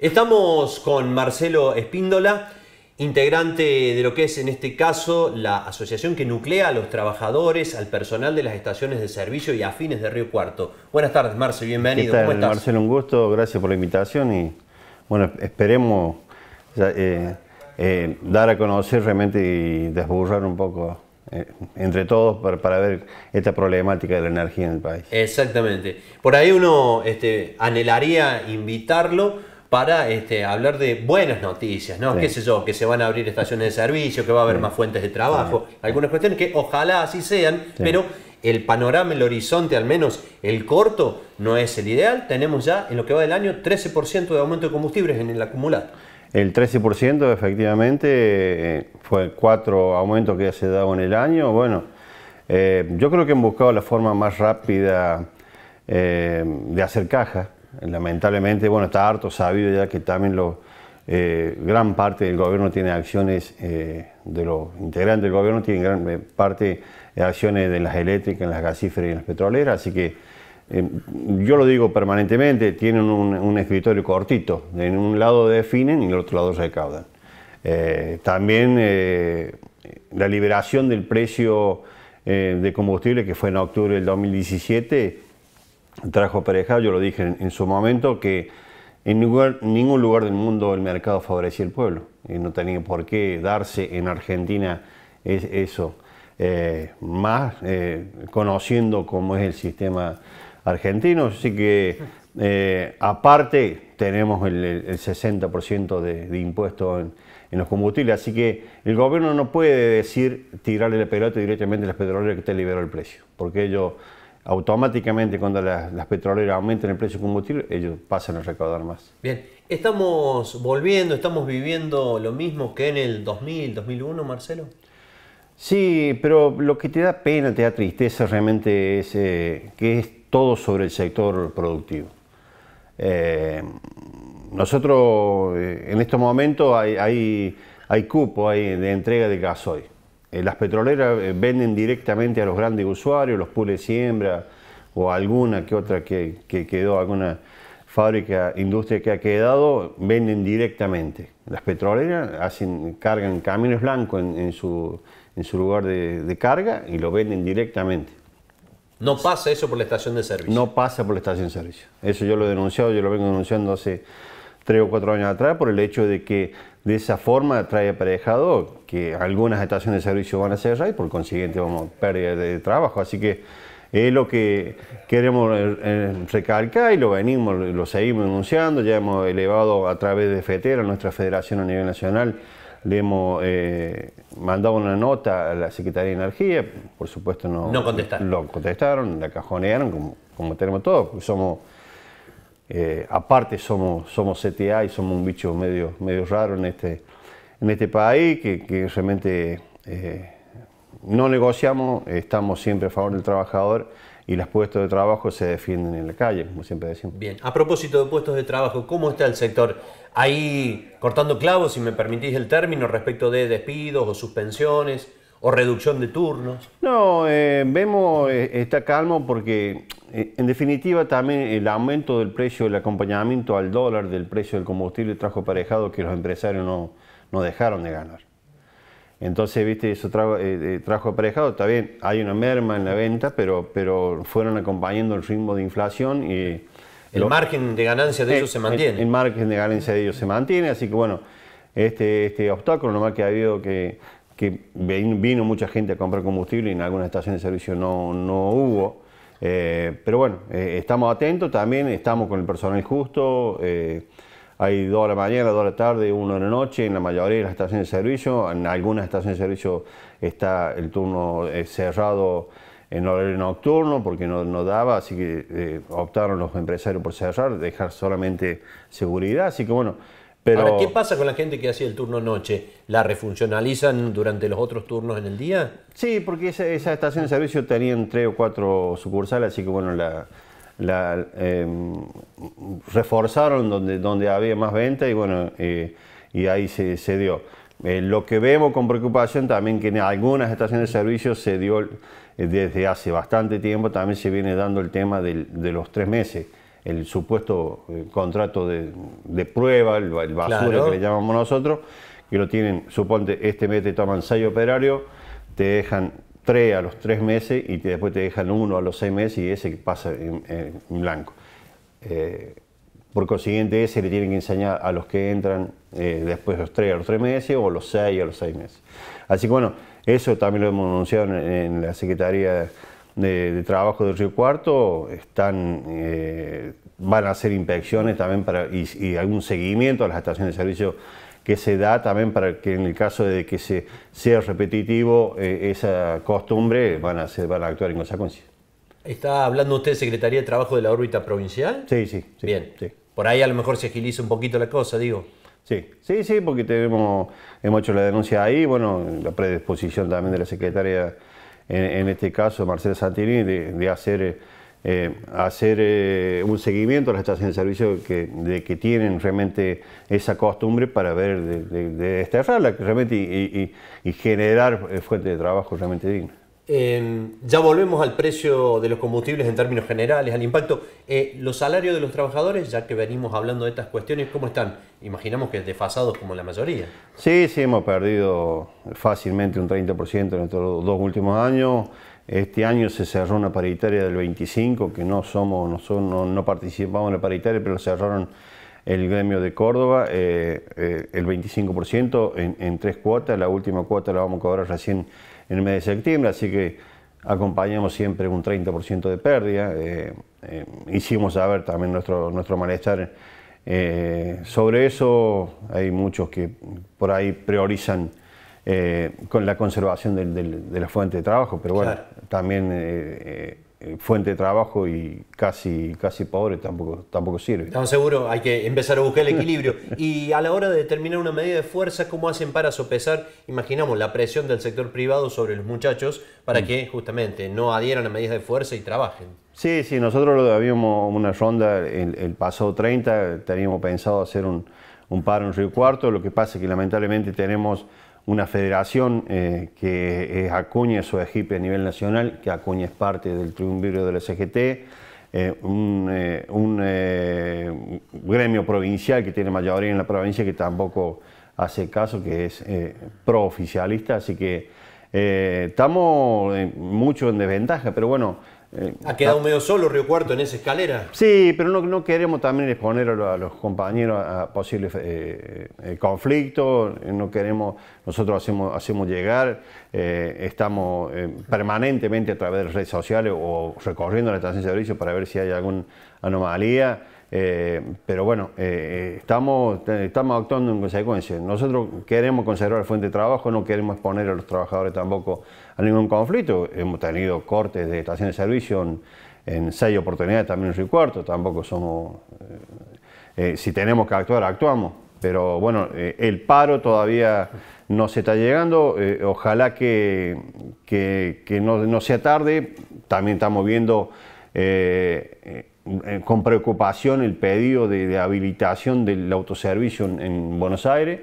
Estamos con Marcelo Espíndola, integrante de lo que es en este caso la asociación que nuclea a los trabajadores, al personal de las estaciones de servicio y afines de Río Cuarto. Buenas tardes, Marcelo, bienvenido. ¿Cómo estás? Marcelo, un gusto, gracias por la invitación y bueno, esperemos eh, eh, dar a conocer realmente y desburrar un poco eh, entre todos para, ver esta problemática de la energía en el país. Exactamente. Por ahí uno este, anhelaría invitarlo para este, hablar de buenas noticias, ¿no? ¿Qué sé yo? Que se van a abrir estaciones de servicio, que va a haber más fuentes de trabajo, algunas cuestiones que ojalá así sean, pero el panorama, el horizonte, al menos el corto, no es el ideal. Tenemos ya, en lo que va del año, 13% de aumento de combustibles en el acumulado. El 13% efectivamente eh, fue cuatro aumentos que ya se dado en el año. Bueno, eh, yo creo que han buscado la forma más rápida eh, de hacer caja lamentablemente, bueno, está harto sabido ya que también lo, eh, gran parte del gobierno tiene acciones, eh, de los integrantes del gobierno tienen gran eh, parte de acciones de las eléctricas, las gasíferas y las petroleras, así que yo lo digo permanentemente, tienen un, escritorio cortito, en un lado definen y en el otro lado recaudan. también la liberación del precio de combustible que fue en octubre del 2017 trajo aparejado, yo lo dije en, su momento, que en ningún lugar del mundo el mercado favorecía al pueblo y no tenía por qué darse en Argentina eso. Eh, más eh, conociendo cómo es el sistema argentino, así que eh, aparte tenemos el, 60% de, de impuestos en, en, los combustibles, así que el gobierno no puede decir tirarle la pelota directamente a las petroleras que te liberó el precio, porque ellos automáticamente cuando las, petroleras aumenten el precio de combustible, ellos pasan a recaudar más. Bien, estamos volviendo, estamos viviendo lo mismo que en el 2000, 2001, Marcelo. Sí, pero lo que te da pena, te da tristeza realmente es eh, que es todo sobre el sector productivo. Eh, nosotros eh, en estos momentos hay, hay, hay cupo hay de entrega de gasoil. Eh, las petroleras eh, venden directamente a los grandes usuarios, los de siembra o alguna que otra que, quedó, alguna fábrica, industria que ha quedado, venden directamente. Las petroleras hacen, cargan camiones blancos en, su, lugar de, carga y lo venden directamente. ¿No pasa eso por la estación de servicio? No pasa por la estación de servicio. Eso yo lo he denunciado, yo lo vengo denunciando hace tres o cuatro años atrás por el hecho de que de esa forma trae aparejado que algunas estaciones de servicio van a cerrar y por consiguiente vamos a pérdida de trabajo. Así que es lo que queremos eh, eh, recalcar y lo venimos, lo seguimos denunciando. Ya hemos elevado a través de FETERA, nuestra federación a nivel nacional, le hemos eh, mandado una nota a la Secretaría de Energía, por supuesto no, no contestaron. Lo contestaron, la cajonearon, como, como tenemos todos, somos eh, aparte somos, somos CTA y somos un bicho medio, medio raro en este, en este país que, realmente eh, no negociamos, estamos siempre a favor del trabajador y los puestos de trabajo se defienden en la calle, como siempre decimos. Bien, a propósito de puestos de trabajo, ¿cómo está el sector? Ahí cortando clavos, si me permitís el término, respecto de despidos o suspensiones o reducción de turnos. No, eh, vemos, está calmo porque eh, en definitiva, también el aumento del precio, el acompañamiento al dólar del precio del combustible trajo aparejado que los empresarios no, no dejaron de ganar. Entonces, viste, eso trajo, eh, eh, trajo aparejado, está bien, hay una merma en la venta, pero, pero fueron acompañando el ritmo de inflación y... El margen de ganancia de ellos se mantiene. El, margen de ganancia de ellos se mantiene, así que bueno, este, este obstáculo nomás que ha habido que, que vino mucha gente a comprar combustible y en algunas estaciones de servicio no, no hubo. Eh, pero bueno, eh, estamos atentos también, estamos con el personal justo. Eh, hay dos a la mañana, dos a la tarde, uno a la noche en la mayoría de las estaciones de servicio. En algunas estaciones de servicio está el turno cerrado en horario nocturno porque no, no daba, así que optaron los empresarios por cerrar, dejar solamente seguridad. Así que bueno, Pero, Ahora, ¿qué pasa con la gente que hacía el turno noche? ¿La refuncionalizan durante los otros turnos en el día? Sí, porque esa, estación de servicio tenían tres o cuatro sucursales, así que bueno, la, la em, reforzaron donde, donde había más venta y bueno, eh, y ahí se, se dio. Eh, lo que vemos con preocupación también que en algunas estaciones de servicio se dio eh, desde hace bastante tiempo, también se viene dando el tema de los tres meses el supuesto eh, contrato de, prueba, el, basura que le llamamos nosotros, que lo tienen, suponte, este mes te toman seis operarios, te dejan tres a los tres meses y después te dejan uno a los seis meses y ese pasa en, blanco. Eh, por consiguiente, ese le tienen que enseñar a los que entran eh, después de los tres a los tres meses o los seis a los seis meses. Así que bueno, eso también lo hemos anunciado en la Secretaría de, trabajo del Río Cuarto están, eh, van a hacer inspecciones también para, y, algún seguimiento a las estaciones de servicio que se da también para que en el caso de que se, sea repetitivo eh, esa costumbre van a, van a actuar en consecuencia. ¿Está hablando usted de Secretaría de Trabajo de la órbita provincial? Sí, sí. Bien. Sí. Por ahí a lo mejor se agiliza un poquito la cosa, digo. Sí, sí, sí, porque tenemos, hemos hecho la denuncia ahí, bueno, la predisposición también de la Secretaría en, este caso Marcelo Santini, de, hacer, eh, hacer eh, un seguimiento a las estaciones de servicio que, de que tienen realmente esa costumbre para ver de, desterrarla realmente y, generar eh, fuentes de trabajo realmente dignas. Ya volvemos al precio de los combustibles en términos generales, al impacto. Eh, los salarios de los trabajadores, ya que venimos hablando de estas cuestiones, ¿cómo están? Imaginamos que desfasados como la mayoría. Sí, sí, hemos perdido fácilmente un 30% en estos dos últimos años. Este año se cerró una paritaria del 25, que no somos, no, no, participamos en la paritaria, pero cerraron el gremio de Córdoba, eh, eh, el 25% en, en tres cuotas. La última cuota la vamos a cobrar recién en el mes de septiembre, así que acompañamos siempre un 30% de pérdida. Eh, eh, hicimos saber también nuestro, nuestro malestar eh, sobre eso. Hay muchos que por ahí priorizan con la conservación de la fuente de trabajo, pero bueno, también fuente de trabajo y casi, casi pobre tampoco, tampoco sirve. Estamos seguros, hay que empezar a buscar el equilibrio. y a la hora de determinar una medida de fuerza, ¿cómo hacen para sopesar, imaginamos, la presión del sector privado sobre los muchachos para mm. que justamente no adhieran a medidas de fuerza y trabajen? Sí, sí, nosotros habíamos una ronda el, el pasado 30, teníamos pensado hacer un, un paro en Río Cuarto, lo que pasa es que lamentablemente tenemos una federación eh, que Acuña, su ejipe a nivel nacional, que Acuña es parte del triunviro de la CGT, eh, un, eh, gremio provincial que tiene mayoría en la provincia que tampoco hace caso, que es pro oficialista, así que estamos mucho en desventaja, pero bueno, eh, ¿Ha quedado medio solo Río Cuarto en esa escalera? Sí, pero no, no queremos también exponer a, los compañeros a posibles eh, eh, conflictos, no queremos, nosotros hacemos, hacemos llegar, estamos permanentemente a través de las redes sociales o recorriendo la estación de servicio para ver si hay alguna anomalía. Pero bueno, estamos, estamos actuando en consecuencia. Nosotros queremos conservar la fuente de trabajo, no queremos exponer a los trabajadores tampoco a ningún conflicto. Hemos tenido cortes de estaciones de servicio en, seis oportunidades también en Río Cuarto, tampoco somos... Eh, eh, si tenemos que actuar, actuamos. Pero bueno, eh, el paro todavía no se está llegando. ojalá que, que, no, sea tarde. También estamos viendo con preocupación el pedido de, habilitación del autoservicio en Buenos Aires.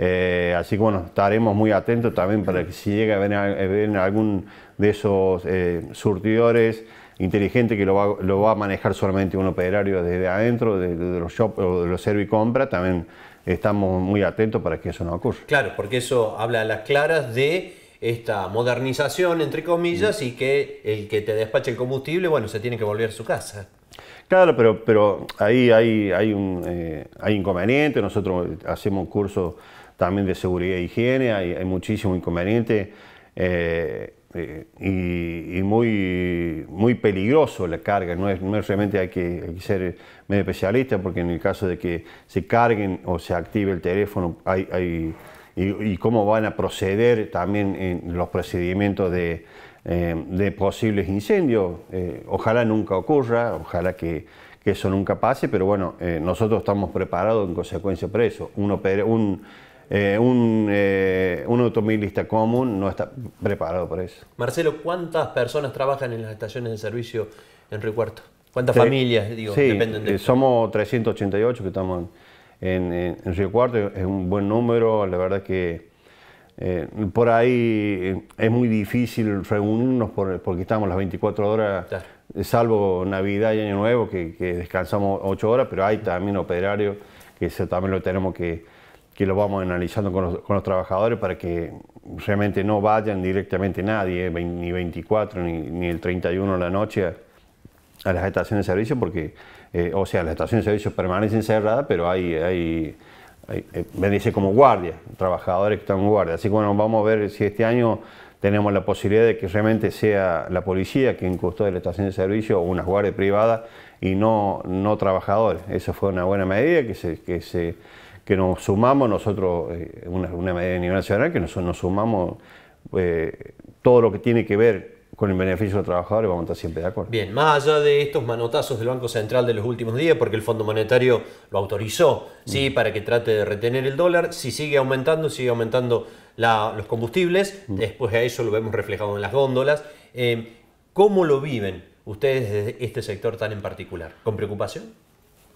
Eh, así que bueno, estaremos muy atentos también para que si llega a ver, algún de esos eh, surtidores inteligentes que lo va, a manejar solamente un operario desde adentro, de, los shop o de los servicompra, también estamos muy atentos para que eso no ocurra. Claro, porque eso habla a las claras de esta modernización, entre comillas, y que el que te despache el combustible, bueno, se tiene que volver a su casa. Claro, pero, pero ahí hay, hay, un, eh, hay inconveniente, nosotros hacemos cursos también de seguridad e higiene, hay, hay muchísimo inconveniente eh, eh, y, muy, muy peligroso la carga, no es, no realmente hay que, ser medio especialista porque en el caso de que se carguen o se active el teléfono hay, hay y, cómo van a proceder también en los procedimientos de, eh, de posibles incendios, ojalá nunca ocurra, ojalá que que eso nunca pase, pero bueno, eh, nosotros estamos preparados en consecuencia para eso. Un, un, eh, un, un, automovilista común no está preparado para eso. Marcelo, ¿cuántas personas trabajan en las estaciones de servicio en Río Cuarto? ¿Cuántas familias digo, dependen de Somos 388 que estamos en, en, Río Cuarto, es un buen número, la verdad que eh, por ahí eh, es muy difícil reunirnos porque estamos las 24 horas, salvo Navidad y Año Nuevo, que, descansamos 8 horas, pero hay también operarios que eso también lo tenemos que, que lo vamos analizando con los, trabajadores para que realmente no vayan directamente nadie, eh, ni 24 ni, ni, el 31 de la noche a, las estaciones de servicio, porque, o sea, las estaciones de servicio permanecen cerradas, pero hay, hay me dice como guardia, trabajadores que están en guardia. Así que bueno, vamos a ver si este año tenemos la posibilidad de que realmente sea la policía quien custodia la estación de servicio o una guardia privada y no, no trabajadores. Esa fue una buena medida que, se, que, se, que nos sumamos nosotros, eh, una, una, medida a nivel nacional, que nos, nos sumamos eh, todo lo que tiene que ver con el beneficio de los trabajadores vamos a estar siempre de acuerdo. Bien, más allá de estos manotazos del Banco Central de los últimos días, porque el Fondo Monetario lo autorizó, ¿sí? Mm. Para que trate de retener el dólar, si sigue aumentando, sigue aumentando los combustibles, mm. después a eso lo vemos reflejado en las góndolas. Eh, ¿Cómo lo viven ustedes desde este sector tan en particular? ¿Con preocupación?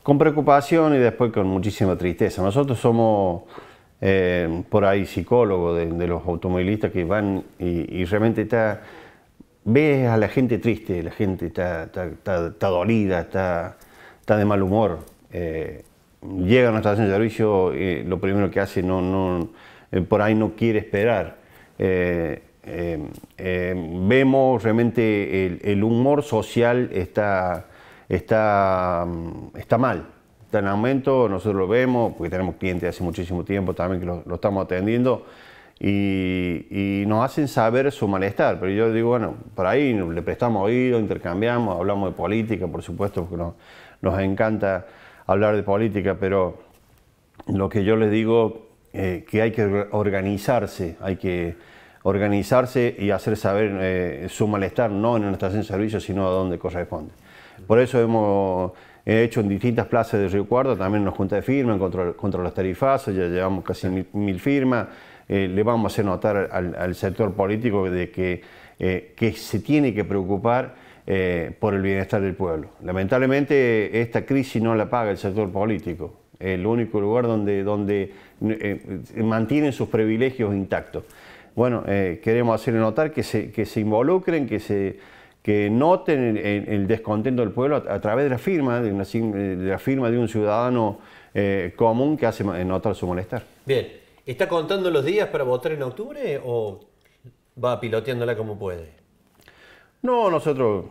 Con preocupación y después con muchísima tristeza. Nosotros somos... Eh, por ahí psicólogos de, los automovilistas que van y, y realmente está ves a la gente triste, la gente está, dolida, está, de mal humor. Eh, llega a una estación de servicio, y lo primero que hace, no, no, eh, por ahí no quiere esperar. Eh, vemos realmente el, humor social está, está, está mal, está en aumento, nosotros lo vemos, porque tenemos clientes hace muchísimo tiempo también que lo, lo estamos atendiendo y, nos hacen saber su malestar. Pero yo digo, bueno, por ahí le prestamos oído, intercambiamos, hablamos de política, por supuesto, porque nos, nos encanta hablar de política, pero lo que yo les digo eh, que hay que organizarse, hay que organizarse y hacer saber eh, su malestar, no en una estación de servicio, sino a donde corresponde. Por eso hemos hecho en distintas plazas de Río Cuarto, también una junta de firmas contra, contra los tarifazos, ya llevamos casi mil firmas. Eh, le vamos a hacer notar al, sector político de que, eh, que, se tiene que preocupar eh, por el bienestar del pueblo. Lamentablemente esta crisis no la paga el sector político, el único lugar donde, donde mantienen sus privilegios intactos. Bueno, queremos hacerle notar que se, que se involucren, que se que noten el, descontento del pueblo a, través de la firma, de, una, de la firma de un ciudadano común que hace notar su malestar. Bien, ¿Está contando los días para votar en octubre o va piloteándola como puede? No, nosotros,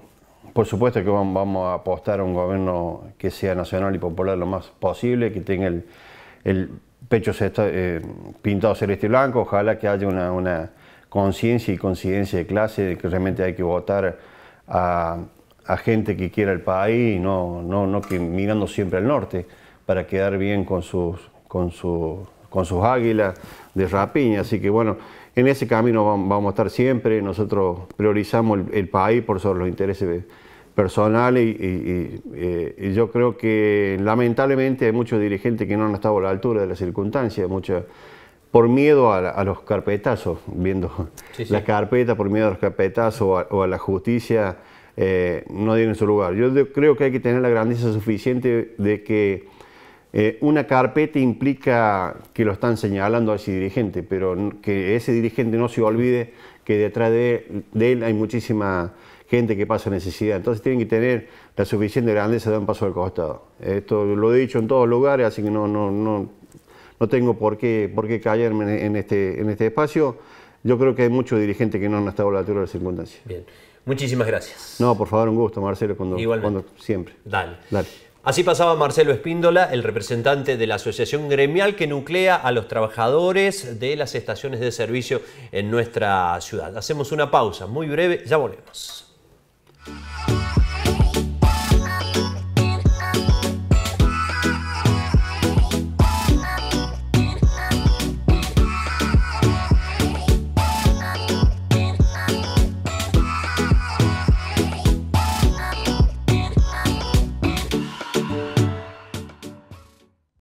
por supuesto que vamos a apostar a un gobierno que sea nacional y popular lo más posible, que tenga el, pecho eh, pintado celeste y blanco, ojalá que haya una, conciencia y coincidencia de clase de que realmente hay que votar a, gente que quiera el país, no que mirando siempre al norte para quedar bien con sus, con sus con sus águilas de rapiña. Así que bueno, en ese camino vamos a estar siempre. Nosotros priorizamos el, país por sobre los intereses personales eh, y, yo creo que lamentablemente hay muchos dirigentes que no han estado a la altura de las circunstancias, muchas por miedo a, los carpetazos, viendo las carpetas, por miedo a los carpetazos o a, la justicia, eh, no tienen su lugar. Yo creo que hay que tener la grandeza suficiente de que eh, una carpeta implica que lo están señalando a ese dirigente, pero que ese dirigente no se olvide que detrás de, él hay muchísima gente que pasa necesidad. Entonces tienen que tener la suficiente grandeza de dar un paso al costado. Esto lo he dicho en todos lugares, así que no, no, no, no tengo por qué, por qué callarme en este, en este espacio. Yo creo que hay muchos dirigentes que no han estado a la altura de las circunstancias. Bien. Muchísimas gracias. No, por favor, un gusto, Marcelo, cuando, cuando siempre. Dale. Dale. Así pasaba Marcelo Espíndola, el representante de la asociación gremial que nuclea a los trabajadores de las estaciones de servicio en nuestra ciudad. Hacemos una pausa muy breve, ya volvemos.